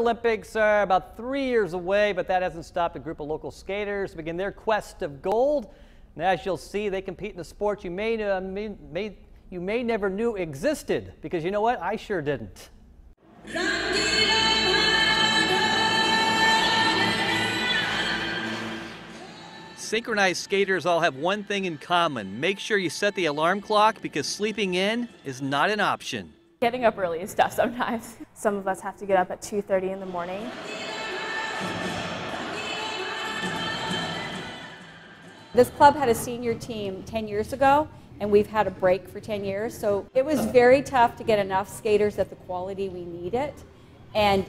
Olympics are about three years away, but that hasn't stopped a group of local skaters to begin their quest of gold. And as you'll see, they compete in a sport you may, uh, may, may, you may never knew existed, because you know what? I sure didn't. Synchronized skaters all have one thing in common. Make sure you set the alarm clock because sleeping in is not an option. Getting up early is tough sometimes. Some of us have to get up at 2.30 in the morning. This club had a senior team 10 years ago, and we've had a break for 10 years. So it was very tough to get enough skaters at the quality we needed. And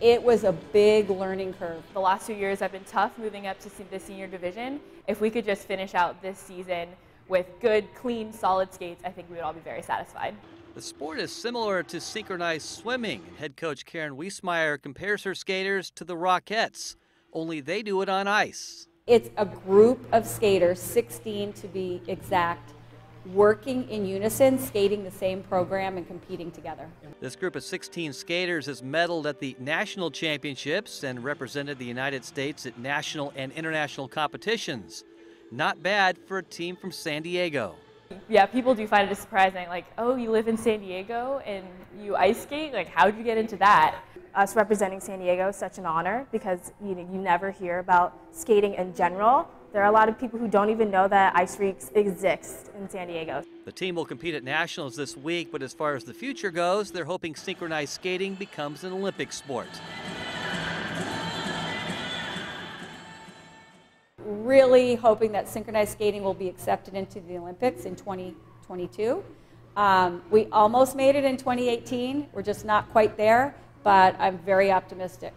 it was a big learning curve. The last two years have been tough moving up to the senior division. If we could just finish out this season with good, clean, solid skates, I think we would all be very satisfied. The sport is similar to synchronized swimming. Head coach Karen Wiesmeyer compares her skaters to the Rockettes, only they do it on ice. It's a group of skaters, 16 to be exact, working in unison, skating the same program and competing together. This group of 16 skaters has medaled at the national championships and represented the United States at national and international competitions. Not bad for a team from San Diego yeah, people do find it surprising. Like, oh, you live in San Diego and you ice skate? Like, how did you get into that? Us representing San Diego is such an honor because you, know, you never hear about skating in general. There are a lot of people who don't even know that ice rinks exist in San Diego. The team will compete at nationals this week, but as far as the future goes, they're hoping synchronized skating becomes an Olympic sport. Really hoping that synchronized skating will be accepted into the Olympics in 2022. Um, we almost made it in 2018. We're just not quite there, but I'm very optimistic.